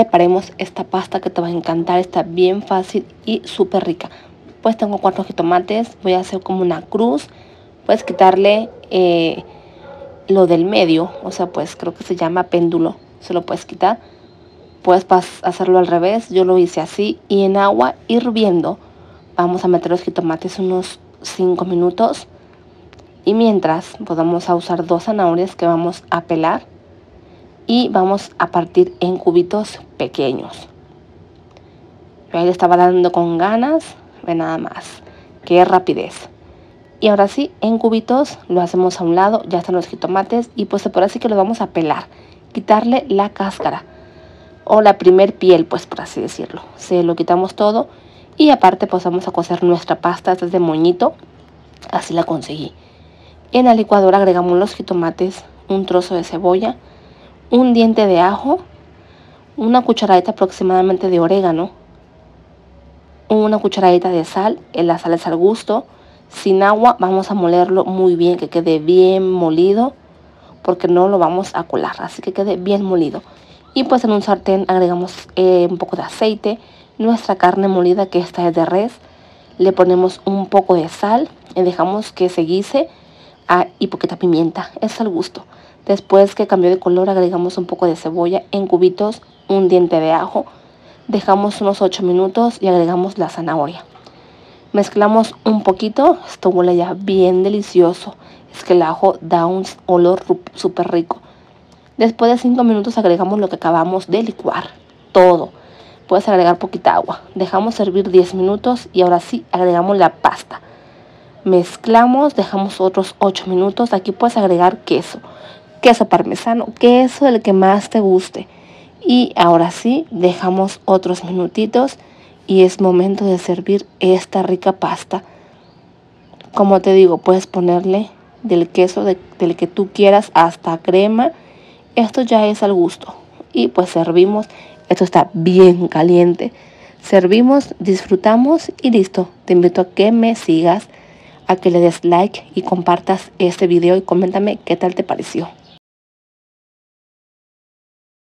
preparemos esta pasta que te va a encantar. Está bien fácil y súper rica. Pues tengo cuatro jitomates. Voy a hacer como una cruz. Puedes quitarle eh, lo del medio. O sea, pues creo que se llama péndulo. Se lo puedes quitar. Puedes hacerlo al revés. Yo lo hice así. Y en agua hirviendo vamos a meter los jitomates unos 5 minutos. Y mientras, podemos pues usar dos zanahorias que vamos a pelar y vamos a partir en cubitos pequeños. Yo ahí le estaba dando con ganas, ve nada más, qué rapidez. Y ahora sí, en cubitos lo hacemos a un lado, ya están los jitomates y pues por así que lo vamos a pelar, quitarle la cáscara o la primer piel, pues por así decirlo. Se lo quitamos todo y aparte pues vamos a cocer nuestra pasta desde moñito, así la conseguí. En la licuadora agregamos los jitomates, un trozo de cebolla, un diente de ajo, una cucharadita aproximadamente de orégano, una cucharadita de sal, la sal es al gusto, sin agua vamos a molerlo muy bien, que quede bien molido, porque no lo vamos a colar, así que quede bien molido. Y pues en un sartén agregamos eh, un poco de aceite, nuestra carne molida que esta es de res, le ponemos un poco de sal y dejamos que se guise ah, y poquita pimienta, es al gusto. Después que cambió de color agregamos un poco de cebolla en cubitos, un diente de ajo. Dejamos unos 8 minutos y agregamos la zanahoria. Mezclamos un poquito, esto huele ya bien delicioso. Es que el ajo da un olor súper rico. Después de 5 minutos agregamos lo que acabamos de licuar, todo. Puedes agregar poquita agua. Dejamos servir 10 minutos y ahora sí agregamos la pasta. Mezclamos, dejamos otros 8 minutos. Aquí puedes agregar queso queso parmesano, queso el que más te guste. Y ahora sí, dejamos otros minutitos y es momento de servir esta rica pasta. Como te digo, puedes ponerle del queso del que tú quieras hasta crema. Esto ya es al gusto. Y pues servimos. Esto está bien caliente. Servimos, disfrutamos y listo. Te invito a que me sigas, a que le des like y compartas este video y coméntame qué tal te pareció.